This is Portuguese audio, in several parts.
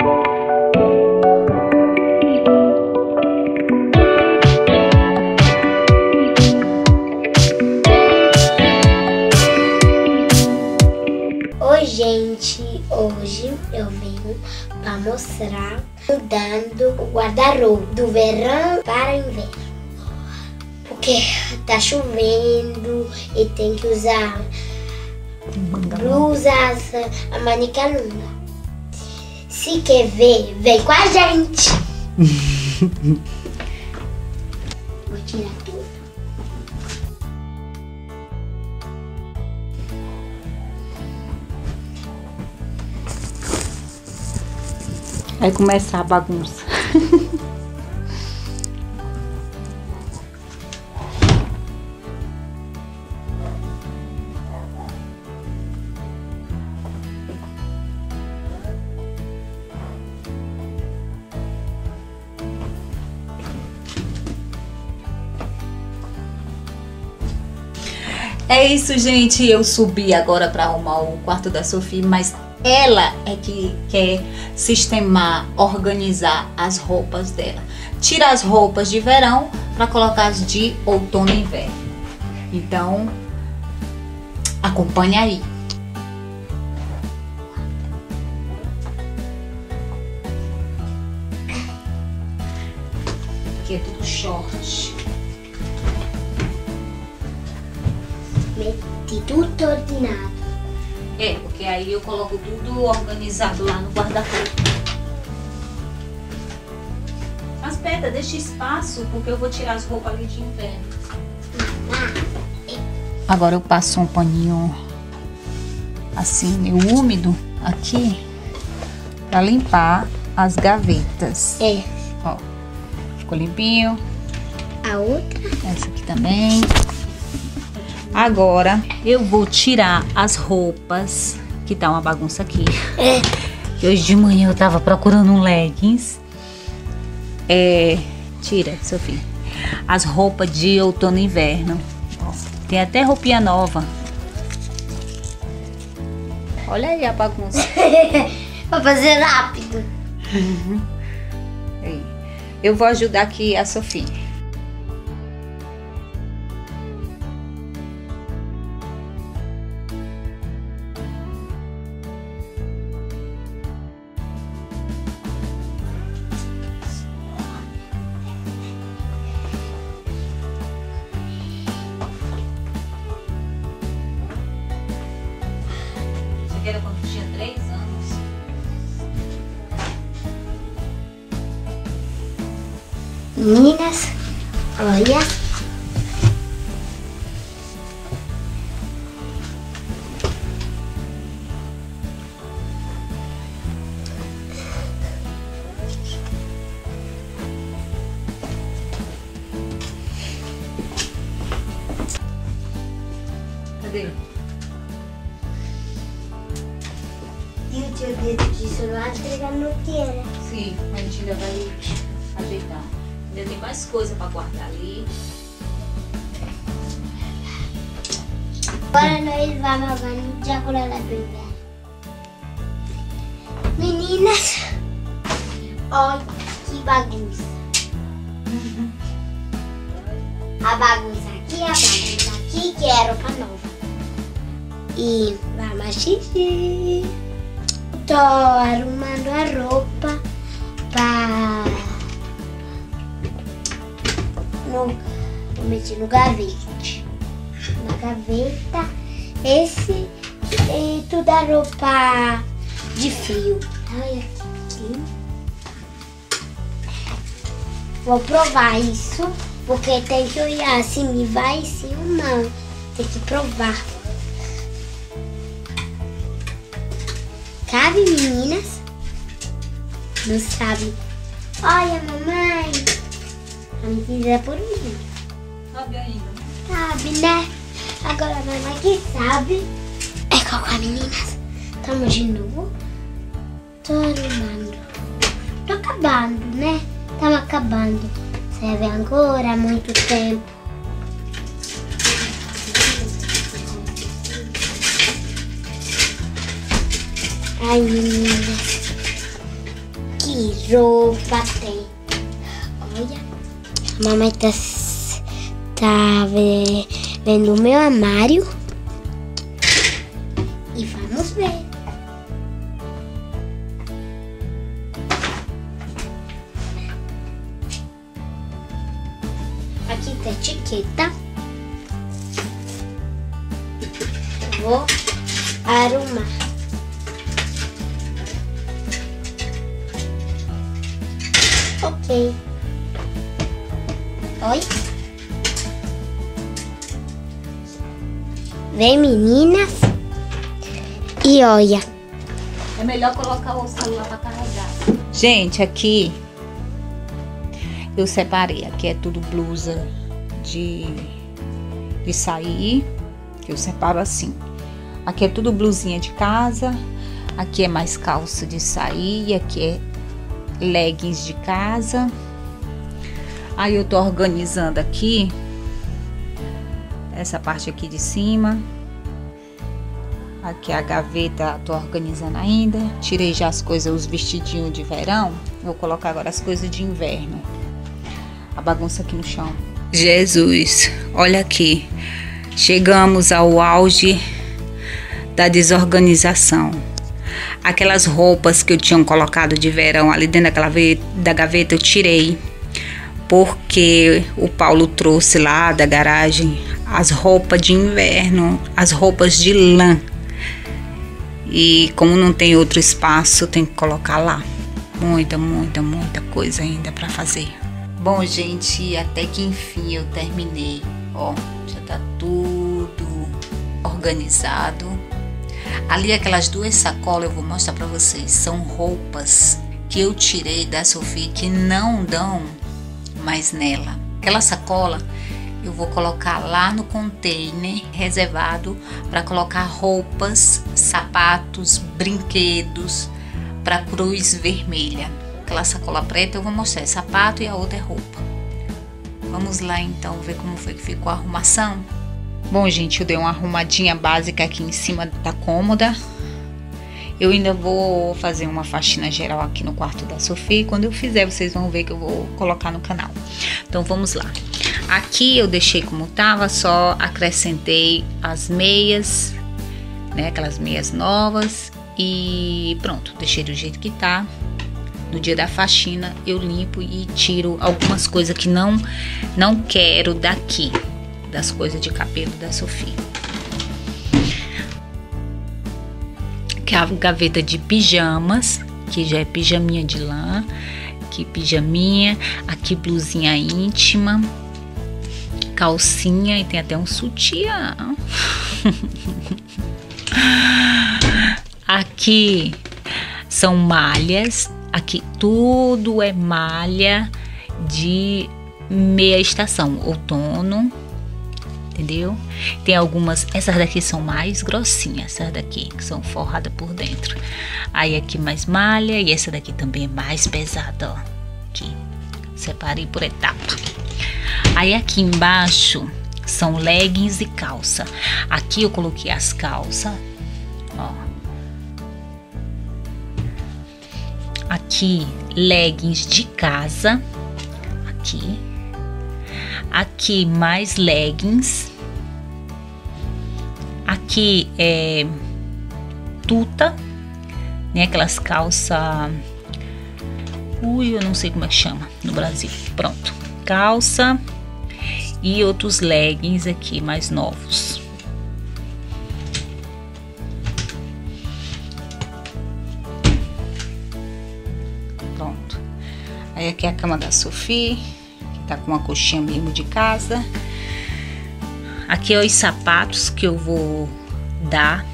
Oi, gente! Hoje eu venho para mostrar mudando o guarda-roupa do verão para inverno. Porque tá chovendo e tem que usar blusas, a manica longa. Se quer ver, vem com a gente! Vou tirar tudo. Vai começar a bagunça. É isso, gente. Eu subi agora para arrumar o quarto da Sofia, mas ela é que quer sistemar, organizar as roupas dela. Tira as roupas de verão para colocar as de outono e inverno. Então, acompanha aí. Aqui é tudo short. Meti tudo ordenado. É, porque aí eu coloco tudo organizado lá no guarda-roupa. Mas pera, deixa espaço, porque eu vou tirar as roupas ali de inverno. Agora eu passo um paninho assim, meio úmido aqui, pra limpar as gavetas. É. Ó, ficou limpinho. A outra? Essa aqui também. Agora eu vou tirar as roupas, que tá uma bagunça aqui. É. Hoje de manhã eu tava procurando um leggings. É. Tira, Sofia. As roupas de outono e inverno. Ó, Tem até roupinha nova. Olha aí a bagunça. Vou fazer rápido. Aí. Eu vou ajudar aqui a Sofia. Meninas, olha. Cadê? E o teu dedo disso não entrega no inteira. Sim, a gente ainda mais coisa pra guardar ali. Agora nós vamos organizar a lá do inverno. Meninas, olha que bagunça. A bagunça aqui, a bagunça aqui, que é roupa nova. E vamos assistir. Tô arrumando a roupa pra... meter no gavete. Na gaveta. Esse é tudo a roupa de frio. Olha aqui. Vou provar isso, porque tem que olhar se me vai sim ou não. Tem que provar. Cabe, meninas? Não sabe. Olha, mamãe. Vamos dizer por mim. Sabe ainda, né? Sabe, né? Agora a mamãe que sabe. É qual meninas? Tamo de novo. Tô arrumando. Tô acabando, né? Tamo acabando. Vê agora há muito tempo. Ai, meninas. aqui, roupa tem. Olha, a mamãe tá, tá vendo o meu armário. E vamos ver. Aqui tá etiqueta. Vou arrumar. Ok. Oi. Vem, meninas. E olha. É melhor colocar o celular para carregar. Gente, aqui eu separei. Aqui é tudo blusa de, de sair. Que eu separo assim. Aqui é tudo blusinha de casa. Aqui é mais calça de sair. Aqui é leggings de casa. Aí eu tô organizando aqui essa parte aqui de cima. Aqui a gaveta, tô organizando ainda. Tirei já as coisas, os vestidinhos de verão. Vou colocar agora as coisas de inverno. A bagunça aqui no chão. Jesus, olha aqui. Chegamos ao auge da desorganização aquelas roupas que eu tinha colocado de verão ali dentro da gaveta, eu tirei. Porque o Paulo trouxe lá da garagem as roupas de inverno, as roupas de lã. E como não tem outro espaço, tem que colocar lá. Muita, muita, muita coisa ainda para fazer. Bom, gente, até que enfim eu terminei. Ó, já tá tudo organizado Ali aquelas duas sacolas eu vou mostrar para vocês, são roupas que eu tirei da Sofia que não dão mais nela. Aquela sacola eu vou colocar lá no container reservado para colocar roupas, sapatos, brinquedos para cruz vermelha. Aquela sacola preta eu vou mostrar é sapato e a outra é roupa. Vamos lá então ver como foi que ficou a arrumação. Bom, gente, eu dei uma arrumadinha básica aqui em cima da cômoda. Eu ainda vou fazer uma faxina geral aqui no quarto da Sofia. E quando eu fizer, vocês vão ver que eu vou colocar no canal. Então, vamos lá. Aqui eu deixei como tava, só acrescentei as meias, né? Aquelas meias novas. E pronto, deixei do jeito que tá. No dia da faxina, eu limpo e tiro algumas coisas que não, não quero daqui das coisas de cabelo da Sofia. Que é a gaveta de pijamas, que já é pijaminha de lã, aqui pijaminha, aqui blusinha íntima, calcinha e tem até um sutiã. aqui são malhas, aqui tudo é malha de meia estação, outono, entendeu? Tem algumas, essas daqui são mais grossinhas, essas daqui que são forradas por dentro. Aí aqui mais malha e essa daqui também é mais pesada, ó. Aqui, separei por etapa. Aí aqui embaixo são leggings e calça. Aqui eu coloquei as calças, ó. Aqui leggings de casa, aqui Aqui mais leggings. Aqui é tuta, né? Aquelas calças. Ui, eu não sei como é que chama no Brasil. Pronto. Calça e outros leggings aqui mais novos. Pronto. Aí aqui é a cama da Sophie tá com uma coxinha mesmo de casa. Aqui é os sapatos que eu vou dar.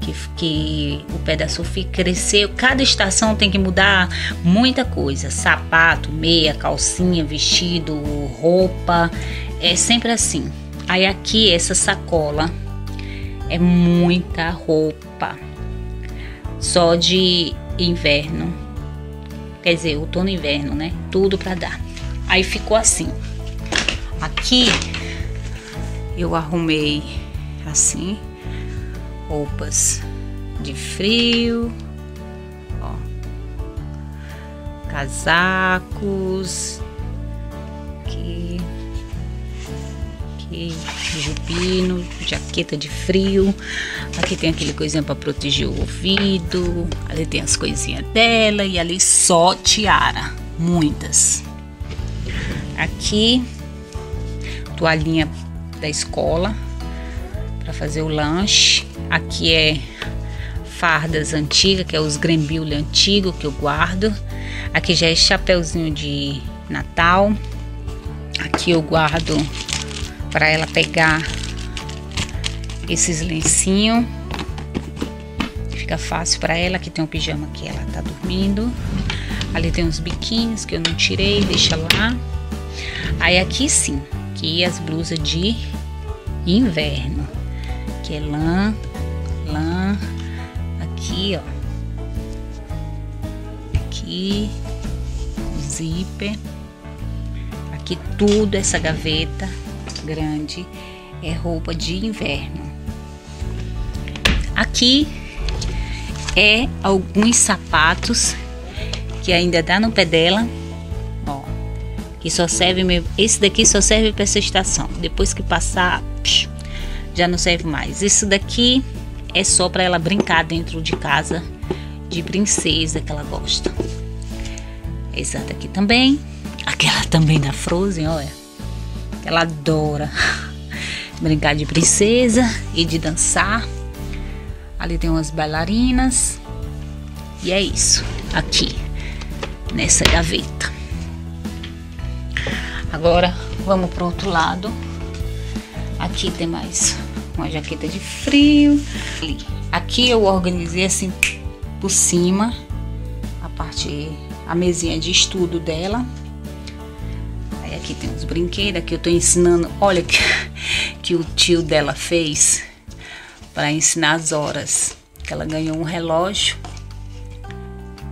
Que, que o pé da Sofia cresceu. Cada estação tem que mudar muita coisa: sapato, meia, calcinha, vestido, roupa. É sempre assim. Aí aqui essa sacola é muita roupa. Só de inverno quer dizer, outono e inverno, né? Tudo para dar. Aí ficou assim. Aqui eu arrumei assim roupas de frio, ó, casacos. Aqui. Aqui, jupino, jaqueta de frio. Aqui tem aquele coisinha para proteger o ouvido. Ali tem as coisinhas dela e ali só tiara, muitas. Aqui toalhinha da escola para fazer o lanche. Aqui é fardas antigas, que é os grembiule antigo que eu guardo. Aqui já é chapeuzinho de Natal. Aqui eu guardo para ela pegar esses lencinhos. Fica fácil para ela. Aqui tem um pijama que ela tá dormindo. Ali tem uns biquínis que eu não tirei, deixa lá. Aí aqui sim, aqui as blusas de inverno, que é lã, lã, aqui, ó. Aqui, zíper. Aqui tudo essa gaveta grande é roupa de inverno. Aqui é alguns sapatos que ainda dá no pé dela, ó. Que só serve esse daqui só serve para essa estação. Depois que passar, psh, já não serve mais. Isso daqui é só para ela brincar dentro de casa de princesa que ela gosta. Essa daqui também. Aquela também da Frozen, olha. Ela adora brincar de princesa e de dançar. Ali tem umas bailarinas. E é isso. Aqui, nessa gaveta. Agora vamos pro outro lado. Aqui tem mais uma jaqueta de frio. Aqui eu organizei assim por cima a parte, a mesinha de estudo dela. Aqui tem os brinquedos, aqui eu tô ensinando, olha que, que o tio dela fez para ensinar as horas. Que ela ganhou um relógio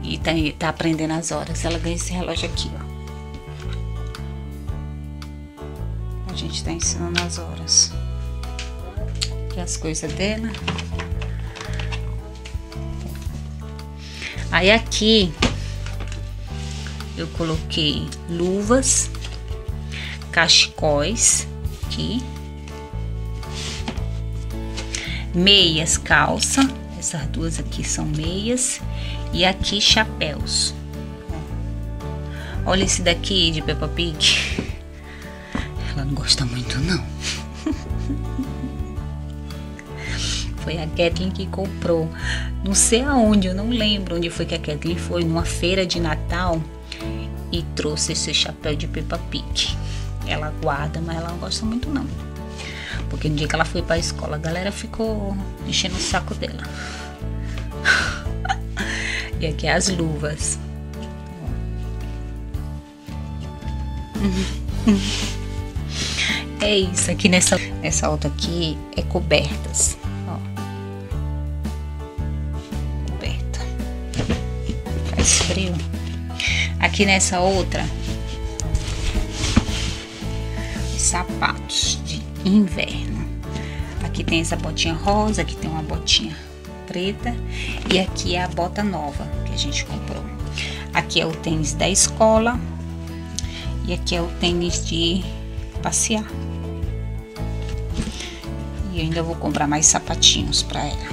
e tá, tá aprendendo as horas. Ela ganha esse relógio aqui, ó. A gente tá ensinando as horas as coisas dela. Aí aqui eu coloquei luvas, cachecóis aqui, meias calça, essas duas aqui são meias e aqui chapéus. Olha esse daqui de Peppa Pig. Ela não gosta muito não. Foi a Kathleen que comprou. Não sei aonde, eu não lembro onde foi que a Kathleen foi, numa feira de Natal e trouxe esse chapéu de Peppa Pig. Ela guarda, mas ela não gosta muito não. Porque no dia que ela foi para a escola, a galera ficou enchendo o saco dela. e aqui as luvas. É isso, aqui nessa, nessa outra aqui é cobertas. frio. Aqui nessa outra, sapatos de inverno. Aqui tem essa botinha rosa, aqui tem uma botinha preta e aqui é a bota nova que a gente comprou. Aqui é o tênis da escola e aqui é o tênis de passear. E ainda vou comprar mais sapatinhos para ela.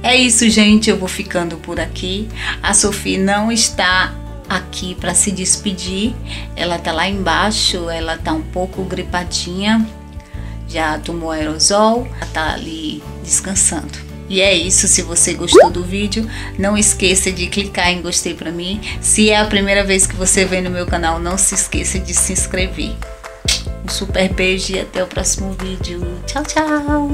É isso, gente. Eu vou ficando por aqui. A Sofia não está aqui para se despedir. Ela tá lá embaixo, ela tá um pouco gripadinha. Já tomou aerosol, ela tá ali descansando. E é isso, se você gostou do vídeo, não esqueça de clicar em gostei para mim. Se é a primeira vez que você vem no meu canal, não se esqueça de se inscrever. Um super beijo e até o próximo vídeo. Tchau, tchau!